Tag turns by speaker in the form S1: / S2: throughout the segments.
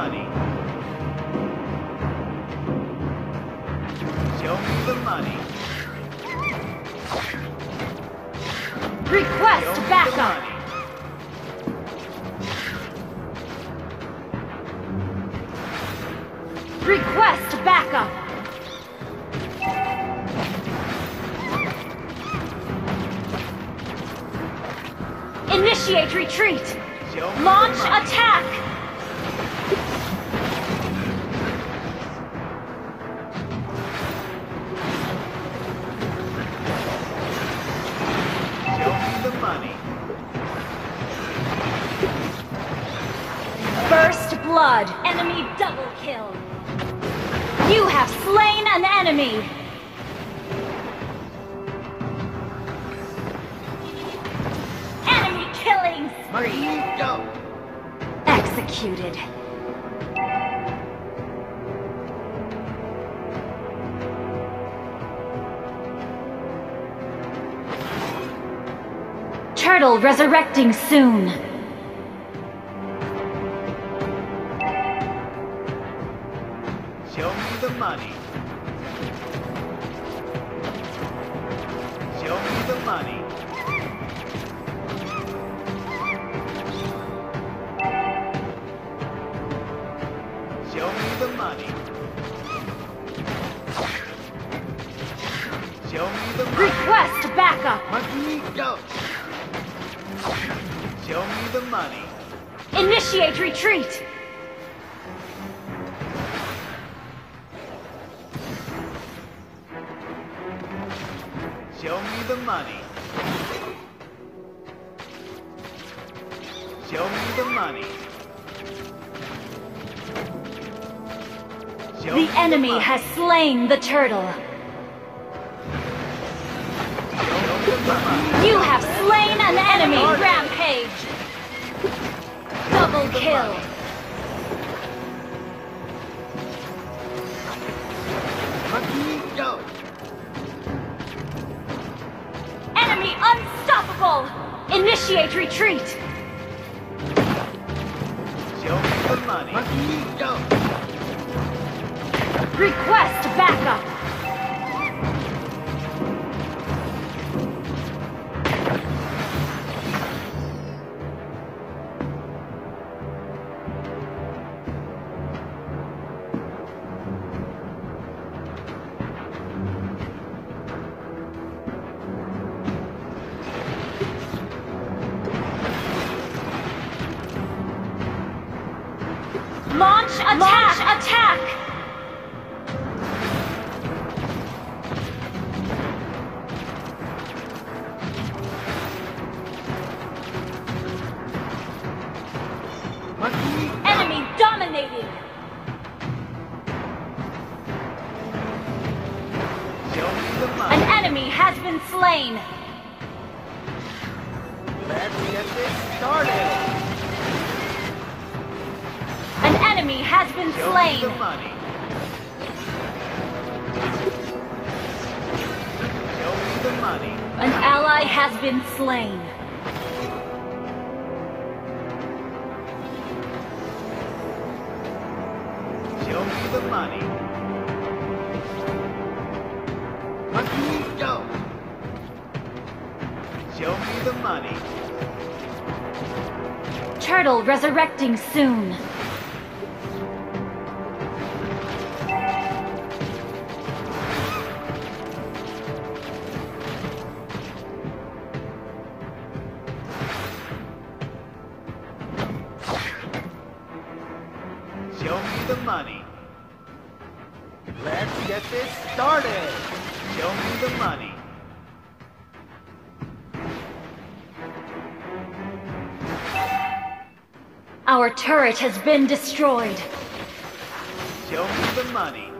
S1: money. Show me the money.
S2: Request
S1: Show me the
S2: backup. Blood. Enemy double kill. You have slain an enemy. Enemy killing spree.
S1: Go.
S2: Executed. Turtle resurrecting soon. Request backup.
S1: Magneto. Show me the money.
S2: Initiate retreat.
S1: Show me the money. Show me the money. Show
S2: The enemy
S1: money.
S2: has slain the turtle. You have slain an enemy. Rampage. Double kill. Enemy unstoppable. Initiate retreat. Request backup. Launch attack. Launch attack. Ally has been slain.
S1: Show me the money. Magneto. Show me the money.
S2: Turtle resurrecting soon.
S1: The money. Let's get this started. Show me the money.
S2: Our turret has been destroyed.
S1: Show me the money.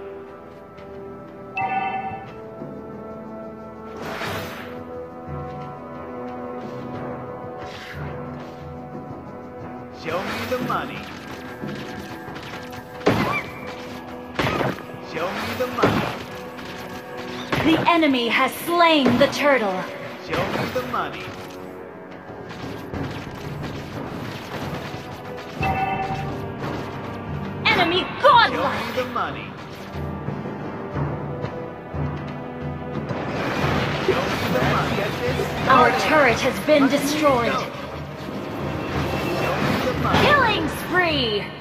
S1: Show me the money. Show me the money.
S2: The enemy has slain the turtle.
S1: Show me the money.
S2: Enemy godlike.
S1: me the money. Show me the money.
S2: Our turret has been destroyed.
S1: go. Show me the money.
S2: Killing spree.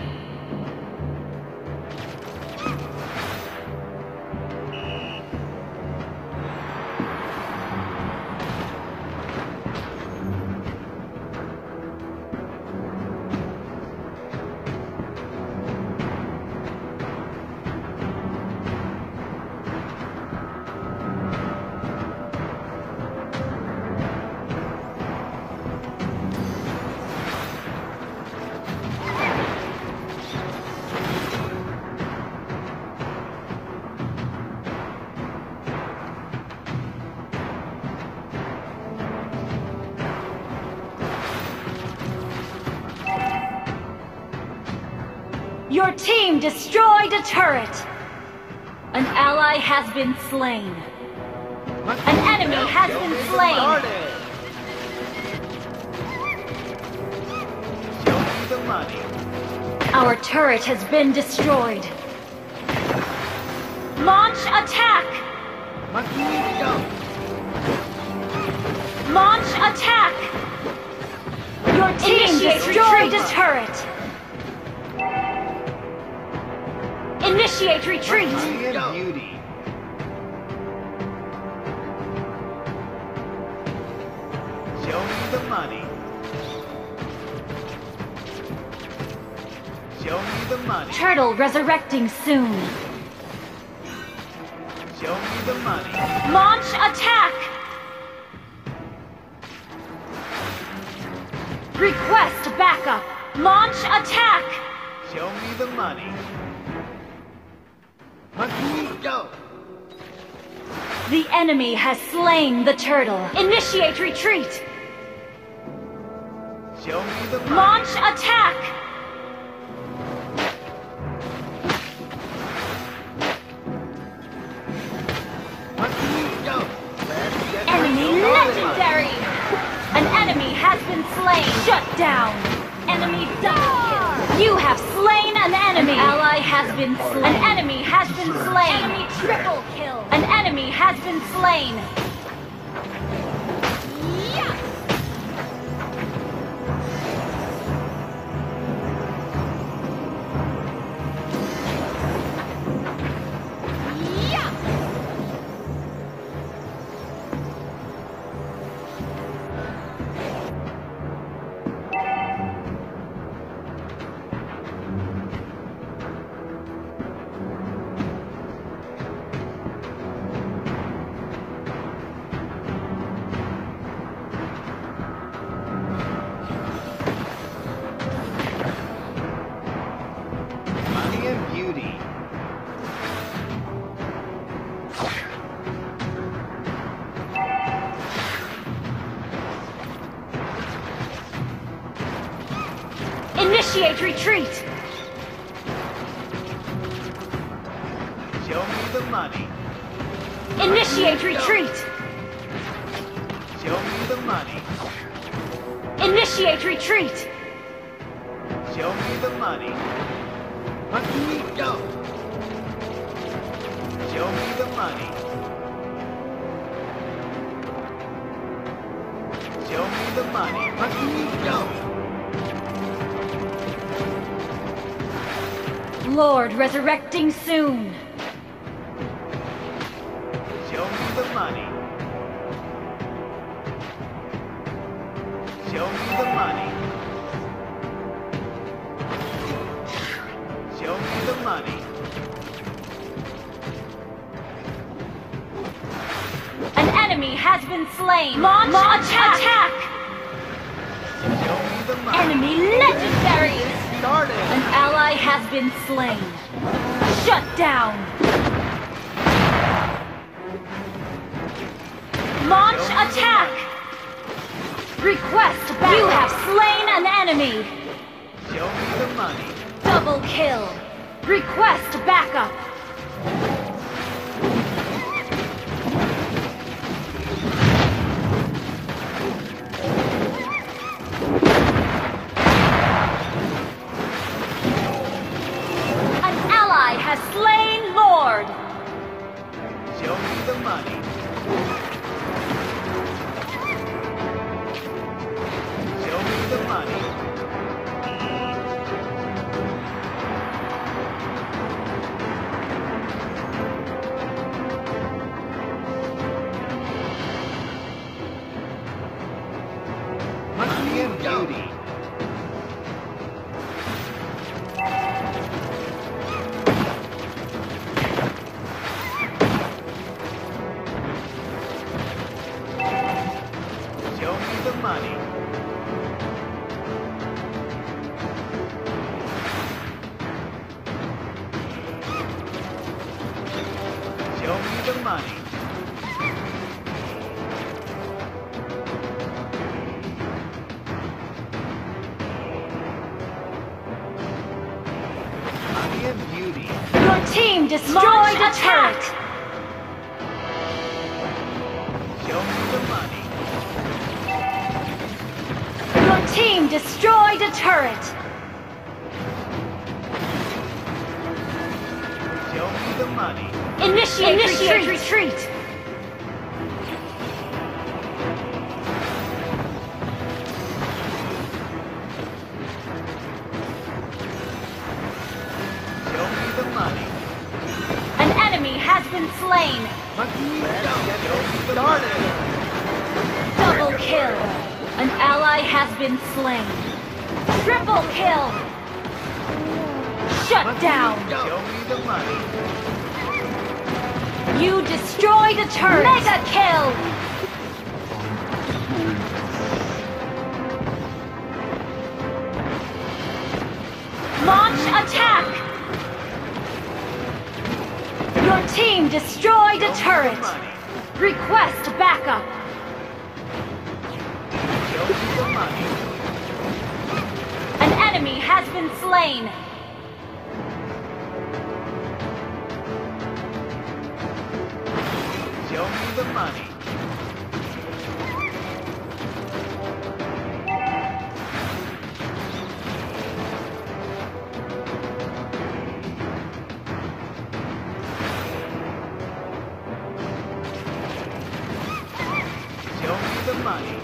S2: Your team destroyed a turret. An ally has been slain. An enemy has been slain.
S1: Show me the money.
S2: Our turret has been destroyed. Launch attack! Launch attack! Your team
S1: Initiate
S2: destroyed a turret. Initiate retreat.
S1: Beauty. Show me the money. Show me the money.
S2: Turtle resurrecting soon.
S1: Show me the money.
S2: Launch attack! Request backup. Launch attack!
S1: Show me the money. Magneto.
S2: The enemy has slain the turtle. Initiate retreat.
S1: Show me the money.
S2: Launch attack!
S1: Magneto.
S2: Enemy legendary! An enemy has been slain. Shut down. Enemy double kill. You have slain an enemy. An ally has been slain. An enemy has been slain. Enemy triple kill. An enemy has been slain. Initiate retreat.
S1: Show me the money.
S2: Initiate retreat.
S1: Show me the money.
S2: Initiate retreat.
S1: Show me the money. Magneto. Show me money. Show me the money. Magneto.
S2: Lord resurrecting soon.
S1: Show me the money. Show me the
S2: enemy has been slain. Launch, attack.
S1: Show me the money.
S2: Enemy legendary.
S1: Started.
S2: An ally has been slain. Shut down. Launch attack. Request back. You have slain an enemy.
S1: Show me the money.
S2: Double kill. Request backup.
S1: The money. Money.
S2: Initiate, retreat. retreat!
S1: Show me the money.
S2: An enemy has been slain!
S1: Let's get started.
S2: Double kill! An ally has been slain! Triple kill! Shut down!
S1: The.
S2: You destroyed a turret! Mega kill! Launch attack! Your team destroyed a
S1: the
S2: turret! Request backup!
S1: The.
S2: An enemy has been slain!
S1: The money. Show me the money.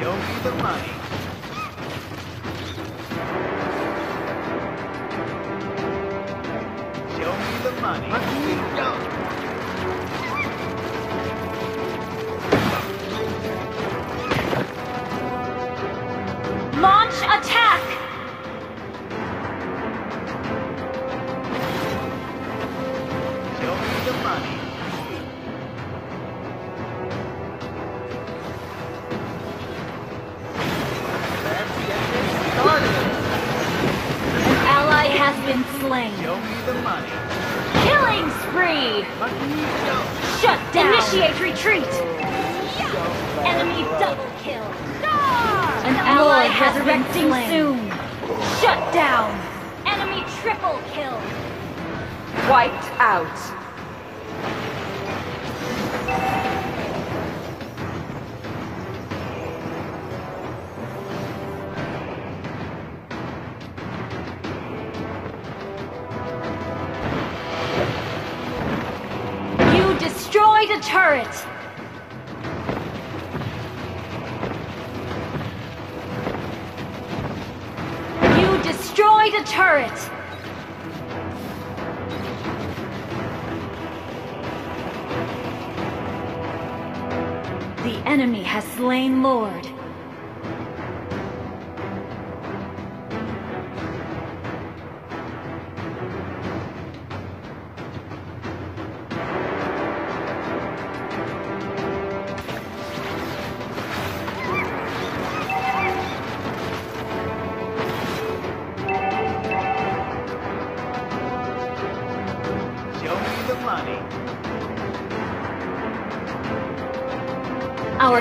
S1: Show me the money.
S2: Been.
S1: Show me the money.
S2: Killing spree! Shut down! Initiate retreat! Enemy double kill! An ally has been soon! Shut down! Enemy triple kill!
S3: Wiped out.
S2: A turret! You destroyed a turret! The enemy has slain Lord.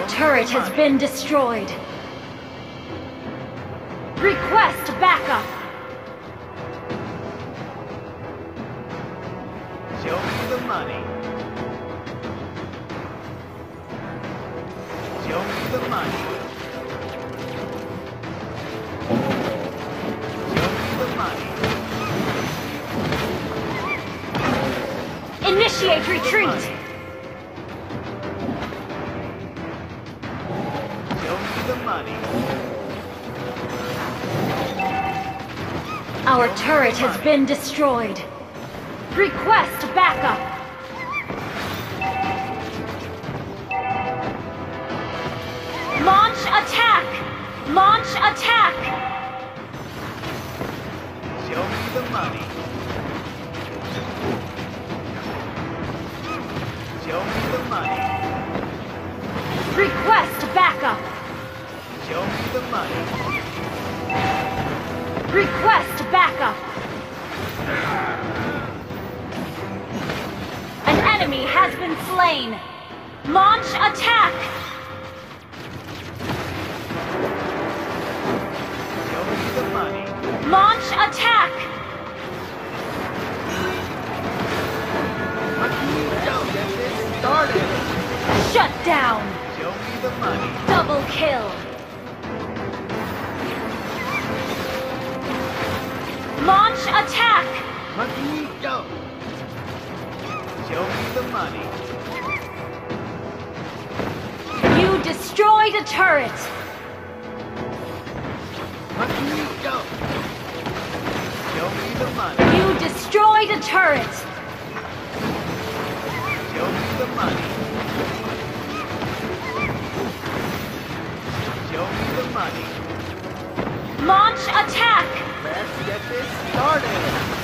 S2: Turret has been destroyed. Request backup.
S1: Show me the money. Show me the money. Show me the money.
S2: Initiate retreat. Our turret has been destroyed. Request backup. Launch attack. Launch attack.
S1: Show me the money. Show me the money.
S2: Request backup.
S1: Show me the money.
S2: Request backup. An enemy has been slain. Launch attack. Launch attack. Shut down.
S1: Show me the money.
S2: Double kill.
S1: Money.
S2: You destroyed a turret.
S1: Magneto. Show me the money.
S2: You destroyed a turret.
S1: Show me the money. Show me the money.
S2: Launch attack.
S1: Let's get this started.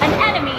S2: An enemy